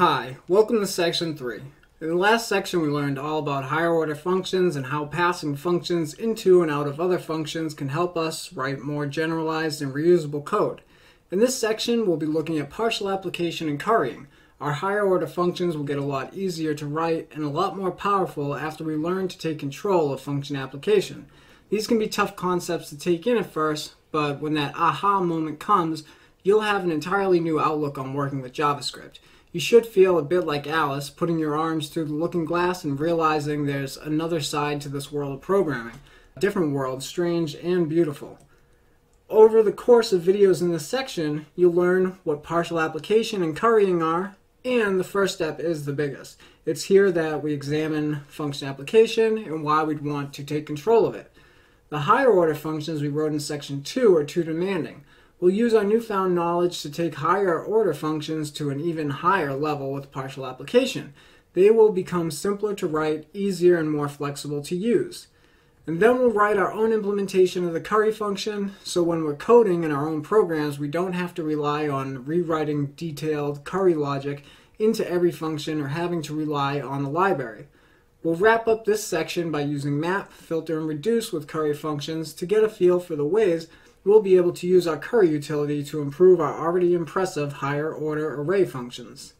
Hi, welcome to section 3. In the last section we learned all about higher order functions and how passing functions into and out of other functions can help us write more generalized and reusable code. In this section we'll be looking at partial application and currying. Our higher order functions will get a lot easier to write and a lot more powerful after we learn to take control of function application. These can be tough concepts to take in at first, but when that aha moment comes, you'll have an entirely new outlook on working with JavaScript. You should feel a bit like Alice, putting your arms through the looking glass and realizing there's another side to this world of programming. A different world, strange and beautiful. Over the course of videos in this section, you'll learn what partial application and currying are, and the first step is the biggest. It's here that we examine function application and why we'd want to take control of it. The higher order functions we wrote in section 2 are too demanding. We'll use our newfound knowledge to take higher order functions to an even higher level with partial application. They will become simpler to write, easier, and more flexible to use. And then we'll write our own implementation of the curry function, so when we're coding in our own programs, we don't have to rely on rewriting detailed curry logic into every function or having to rely on the library. We'll wrap up this section by using map, filter, and reduce with curry functions to get a feel for the ways we'll be able to use our curry utility to improve our already impressive higher order array functions.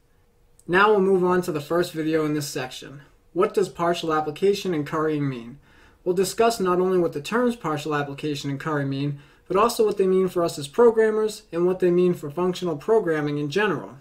Now we'll move on to the first video in this section. What does partial application and currying mean? We'll discuss not only what the terms partial application and curry mean, but also what they mean for us as programmers and what they mean for functional programming in general.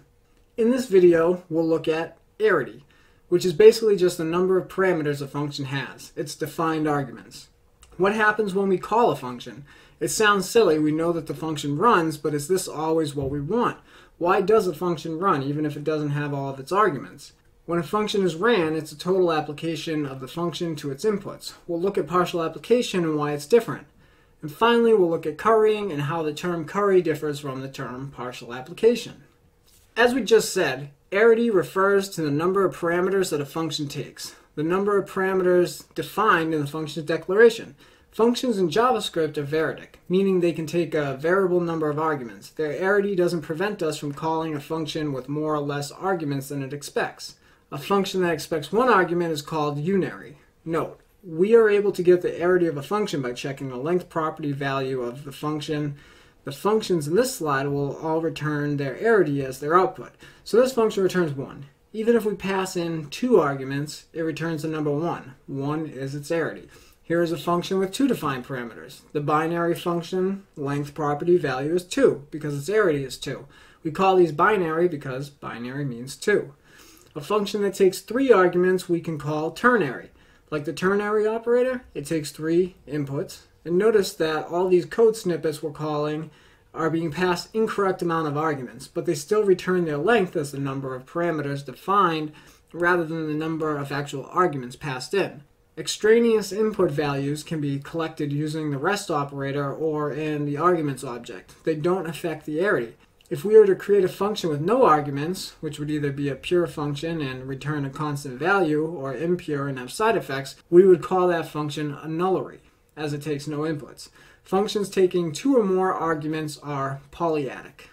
In this video, we'll look at arity, which is basically just the number of parameters a function has, its defined arguments. What happens when we call a function? It sounds silly, we know that the function runs, but is this always what we want? Why does a function run, even if it doesn't have all of its arguments? When a function is ran, it's a total application of the function to its inputs. We'll look at partial application and why it's different. And finally, we'll look at currying and how the term curry differs from the term partial application. As we just said, arity refers to the number of parameters that a function takes, the number of parameters defined in the function's declaration. Functions in JavaScript are variadic, meaning they can take a variable number of arguments. Their arity doesn't prevent us from calling a function with more or less arguments than it expects. A function that expects one argument is called unary. Note, we are able to get the arity of a function by checking the length property value of the function. The functions in this slide will all return their arity as their output. So this function returns 1. Even if we pass in two arguments, it returns the number 1. 1 is its arity. Here is a function with two defined parameters. The binary function length property value is 2 because its arity is 2. We call these binary because binary means 2. A function that takes three arguments we can call ternary. Like the ternary operator, it takes three inputs. And notice that all these code snippets we're calling are being passed incorrect amount of arguments, but they still return their length as the number of parameters defined rather than the number of actual arguments passed in. Extraneous input values can be collected using the rest operator or in the arguments object. They don't affect the arity. If we were to create a function with no arguments, which would either be a pure function and return a constant value or impure and have side effects, we would call that function a nullary, as it takes no inputs. Functions taking two or more arguments are polyadic.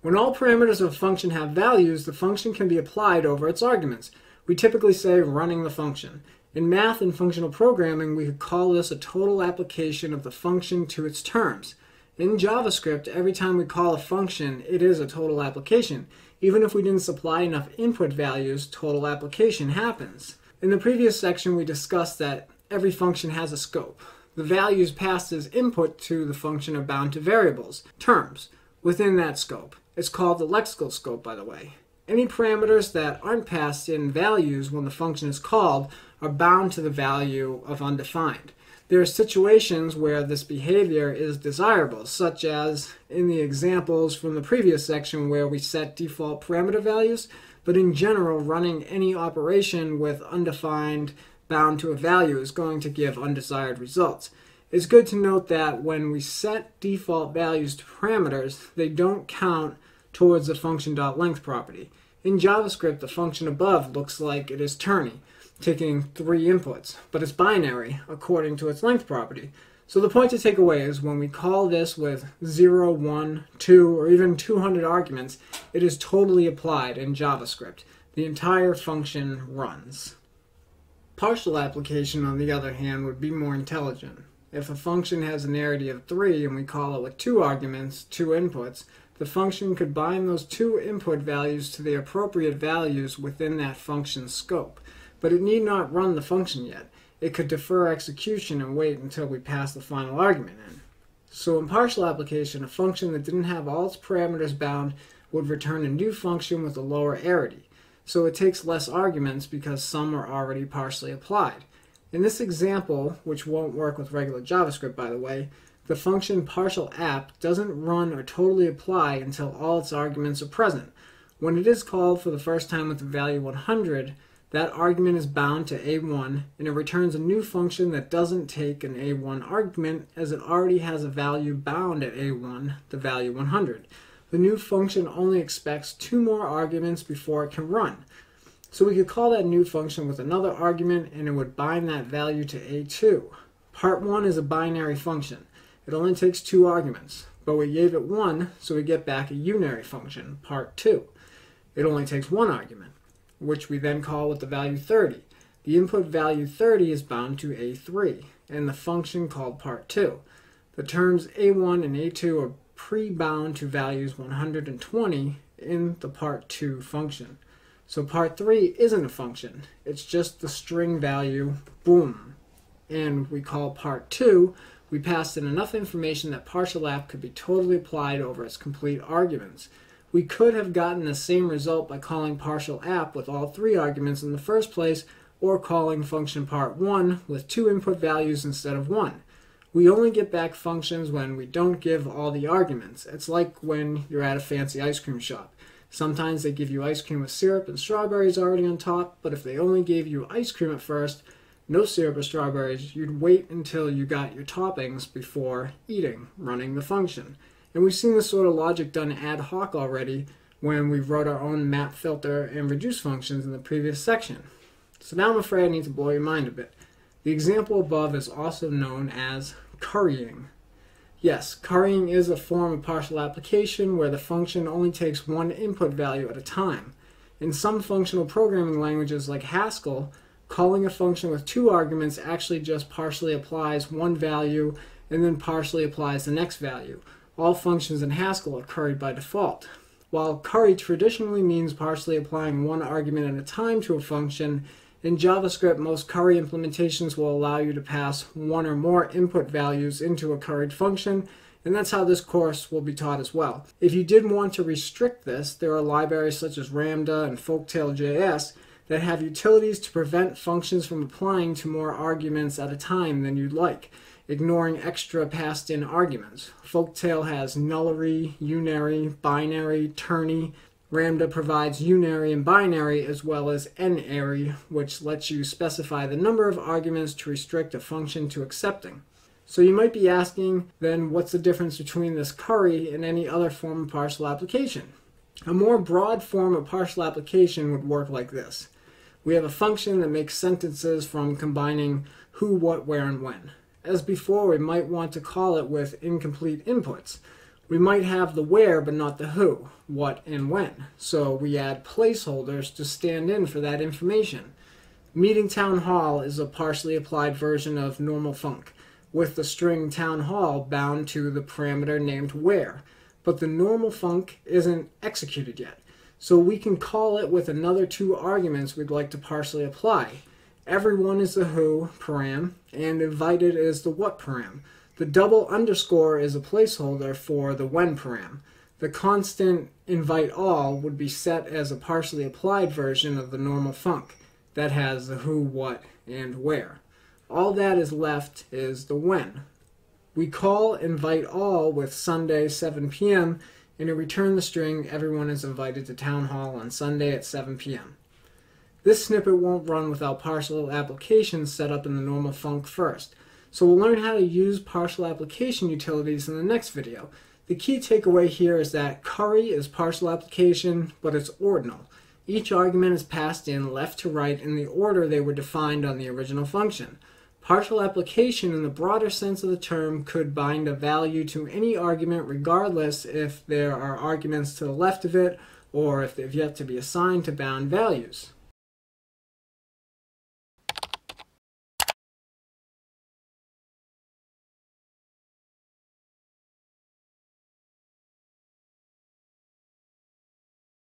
When all parameters of a function have values, the function can be applied over its arguments. We typically say running the function. In math and functional programming, we could call this a total application of the function to its terms. In JavaScript, every time we call a function, it is a total application. Even if we didn't supply enough input values, total application happens. In the previous section, we discussed that every function has a scope. The values passed as input to the function are bound to variables, terms, within that scope. It's called the lexical scope, by the way. Any parameters that aren't passed in values when the function is called are bound to the value of undefined. There are situations where this behavior is desirable, such as in the examples from the previous section where we set default parameter values, but in general, running any operation with undefined bound to a value is going to give undesired results. It's good to note that when we set default values to parameters, they don't count towards the function.length property. In JavaScript, the function above looks like it is ternary, taking three inputs, but it's binary according to its length property. So the point to take away is when we call this with 0, 1, 2, or even 200 arguments, it is totally applied in JavaScript. The entire function runs. Partial application, on the other hand, would be more intelligent. If a function has an arity of 3 and we call it with two arguments, two inputs, the function could bind those two input values to the appropriate values within that function's scope. But it need not run the function yet it could defer execution and wait until we pass the final argument in. So in partial application, a function that didn't have all its parameters bound would return a new function with a lower arity. So it takes less arguments because some are already partially applied. In this example, which won't work with regular JavaScript by the way, the function partial app doesn't run or totally apply until all its arguments are present. When it is called for the first time with the value 100, that argument is bound to a1 and it returns a new function that doesn't take an a1 argument as it already has a value bound at a1, the value 100. The new function only expects two more arguments before it can run. So we could call that new function with another argument and it would bind that value to a2. Part 1 is a binary function. It only takes two arguments, but we gave it 1 so we get back a unary function, part 2. It only takes one argument which we then call with the value 30. The input value 30 is bound to a3, and the function called part 2. The terms a1 and a2 are pre-bound to values 120 in the part 2 function. So part 3 isn't a function, it's just the string value, boom. And we call part 2, we passed in enough information that partial app could be totally applied over its complete arguments. We could have gotten the same result by calling partial app with all three arguments in the first place, or calling function part 1 with two input values instead of one. We only get back functions when we don't give all the arguments. It's like when you're at a fancy ice cream shop. Sometimes they give you ice cream with syrup and strawberries already on top, but if they only gave you ice cream at first, no syrup or strawberries, you'd wait until you got your toppings before eating, running the function. And we've seen this sort of logic done ad hoc already when we wrote our own map, filter, and reduce functions in the previous section. So now I'm afraid I need to blow your mind a bit. The example above is also known as currying. Yes, currying is a form of partial application where the function only takes one input value at a time. In some functional programming languages like Haskell, calling a function with two arguments actually just partially applies one value and then partially applies the next value, all functions in Haskell are curried by default. While curry traditionally means partially applying one argument at a time to a function, in JavaScript most curry implementations will allow you to pass one or more input values into a curried function, and that's how this course will be taught as well. If you did want to restrict this, there are libraries such as Ramda and Folktale.js that have utilities to prevent functions from applying to more arguments at a time than you'd like ignoring extra passed in arguments. Folktale has nullary, unary, binary, ternary. Ramda provides unary and binary as well as n-ary, which lets you specify the number of arguments to restrict a function to accepting. So you might be asking, then what's the difference between this curry and any other form of partial application? A more broad form of partial application would work like this. We have a function that makes sentences from combining who, what, where, and when. As before, we might want to call it with incomplete inputs. We might have the where but not the who, what, and when. So we add placeholders to stand in for that information. Meeting town hall is a partially applied version of normal func, with the string town hall bound to the parameter named where. But the normal func isn't executed yet. So we can call it with another two arguments we'd like to partially apply. Everyone is the who param, and invited is the what param. The double underscore is a placeholder for the when param. The constant invite all would be set as a partially applied version of the normal func that has the who, what, and where. All that is left is the when. We call invite all with Sunday 7 p.m. and it return the string everyone is invited to town hall on Sunday at 7 p.m. This snippet won't run without partial applications set up in the normal func first. So we'll learn how to use partial application utilities in the next video. The key takeaway here is that curry is partial application, but it's ordinal. Each argument is passed in left to right in the order they were defined on the original function. Partial application in the broader sense of the term could bind a value to any argument regardless if there are arguments to the left of it or if they've yet to be assigned to bound values.